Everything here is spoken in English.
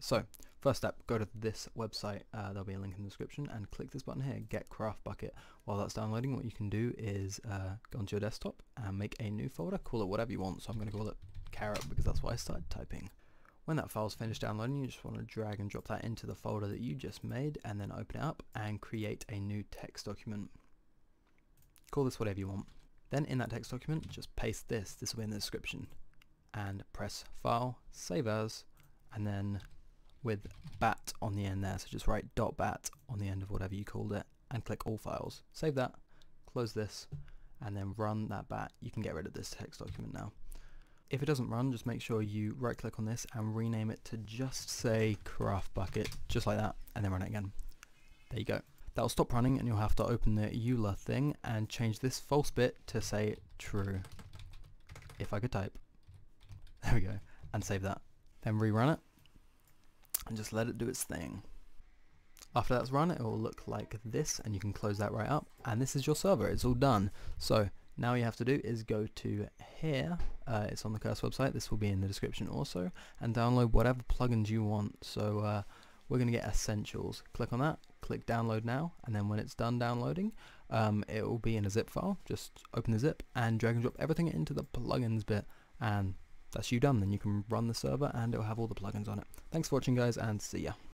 So, first step, go to this website, uh, there'll be a link in the description, and click this button here, Get CraftBukkit. While that's downloading, what you can do is uh, go onto your desktop and make a new folder, call it whatever you want, so I'm going to call it carrot because that's what I started typing. When that file's finished downloading, you just want to drag and drop that into the folder that you just made, and then open it up and create a new text document. Call this whatever you want. Then in that text document, just paste this, this will be in the description, and press File, Save As, and then with bat on the end there, so just write dot .bat on the end of whatever you called it, and click All Files. Save that, close this, and then run that bat. You can get rid of this text document now. If it doesn't run, just make sure you right click on this and rename it to just say craftbukkit, just like that, and then run it again. There you go. That'll stop running and you'll have to open the EULA thing and change this false bit to say true. If I could type. There we go. And save that. Then rerun it and just let it do its thing. After that's run, it will look like this and you can close that right up. And this is your server. It's all done. So now you have to do is go to here, uh, it's on the Curse website, this will be in the description also, and download whatever plugins you want. So uh, we're going to get Essentials. Click on that, click download now, and then when it's done downloading, um, it will be in a zip file. Just open the zip and drag and drop everything into the plugins bit, and that's you done. Then you can run the server and it'll have all the plugins on it. Thanks for watching guys, and see ya.